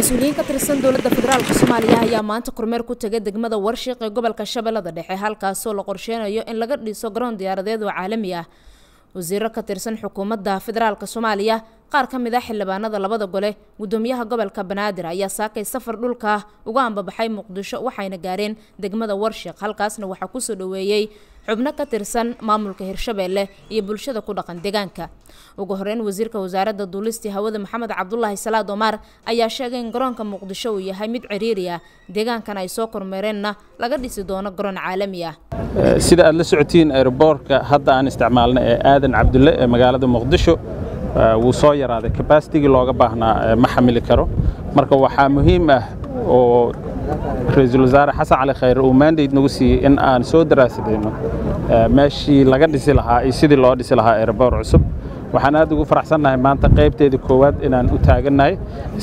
mas'uuliyiin ka tirsan dowladda federaalk soomaaliya ayaa maanta kormeer ku tegay degmada warshiq ee gobolka shabeellada dhexe halkaasoo la qorsheynayo in laga dhiso garoon diyaaradeed oo caalami ah. Wasiiro ka tirsan xukuumadda federaalk soomaaliya qaar ka mid ah xildhibaanada labada gole gudoomiyaha gobolka banaadir ayaa saakay safar dhulka ah uga ambabaxay muqdisho waxayna gaareen degmada warshiq halkaasna waxaa ku soo dhaweeyey xubno ka tirsan maamulka hirshabeelle iyo bulshada ku dhaqan deegaanka. Ugu horeyn wasiirka wasaaradda duulistii hawada maxamed cabdulaahi salaad omar ayaa sheegay in garoonka muqdisho uu yahay mid ciriiri ah deegaankan ay soo kormeereenna laga dhisi doono garoon caalami ah. Sida aad la socotiin aeroboortka hadda aan isticmaalna ee aadan cabdulle ee magaalada muqdisho wuu soo yaraaday. Kabasitigii looga baahnaa ma xamili karo. Marka waxaa muhiim ah oo ra'iisul wasaare xasan cali khayre uu mandate nagu siiyey in aan soo daraasadayno meeshii laga dhisi lahaa iyo sidii loo dhisi lahaa aeroboor cusub waxaan aad ugu faraxsannahay maanta qaybteeda koowaad inaan u taagannahay.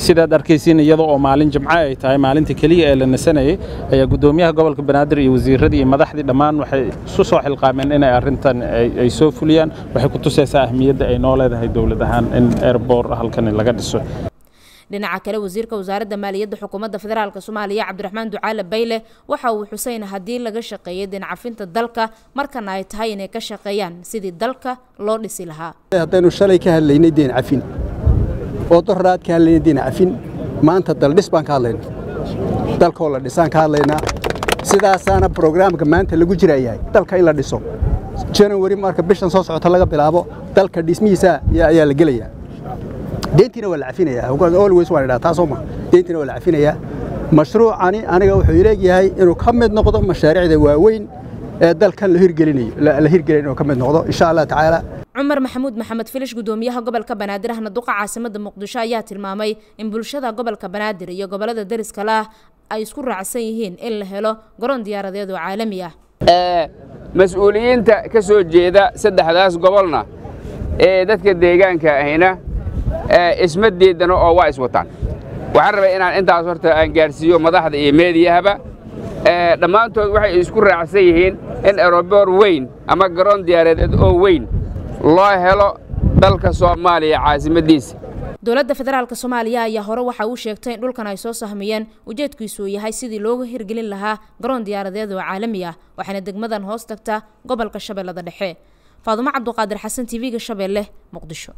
Sidaad arkaysiin iyada oo maalin jimco ay tahay maalinta keliya ee la nasanayay ayaa guddoomiyaha gobolka banaadir iyo wasiiradii iyo madaxdii dhammaan waxay isu soo xilqaameen inay arrintan ay soo fuliyaan. Waxay ku tusaysaa ahmiyadda ay noo leedahay dowlad ahaan in airboor halkan laga dhiso dhinaca kale wasiirka wasaaradda maaliyadda xukuumadda federaalk soomaaliya cabdiraxmaan ducaale bayle waxa uu xuseyn haddii laga shaqeeyay dinacafinta dalka markana ay tahay inay ka shaqeeyaan sidii dalka loo dhisi lahaa. Haddaynu shalay ka hadlaynay deen cafin oo doraad ka hadlaynay deen cafin maanta daldhis baan ka hadlayna dalkoo la dhisaan ka hadlaynaa. Sidaasaana brograamka maanta lagu jirayahay dalka in la dhiso. Janawari marka bishan soo socota laga bilaabo dalka dhismihiisa ayaa la gelayaa deentiina waa la cafinayaa always waan idhaha taasoo ma deentiina waa la cafinayaa. Mashruucani aniga wuxuu ileegyahay inuu ka mid noqdo mashaariicda waaweyn ee dalkan la hirgelinayo la hirgelin inuu ka mid noqdo insha allah tacaala. Cumar maxamuud maxamed filish gudoomiyaha gobolka banaadir ahna duqa caasimada muqdisho ayaa tilmaamay in bulshada gobolka banaadir iyo gobollada deriska lah ay isku raacsan yihiin in la helo garoon diyaaradeed oo caalami ah. Mas'uuliyiinta ka soo jeeda saddexdaas gobolna ee dadka deegaanka ahina isma diidano oo waa iswataan. Waxaan rabay inaan intaas horta aan gaarsiiyo madaxda iyo meediyahaba dhammaantood waxay isku raacsan yihiin in aeroboor weyn ama garoon diyaareedeed oo weyn loo helo dalka soomaaliya caasimaddiisa. Dowladda federaalk soomaaliya ayaa hore waxa uu sheegtay in dhulkan ay soo sahmiyeen ujeedkiisu uu yahay sidii looga hirgelin lahaa garoon diyaaradeed oo caalami ah waxaana degmadan hoos tagtaa gobolka shabeellada dhexe. Faadumo cabduqaadir xasan tv-ga shabeelle muqdisho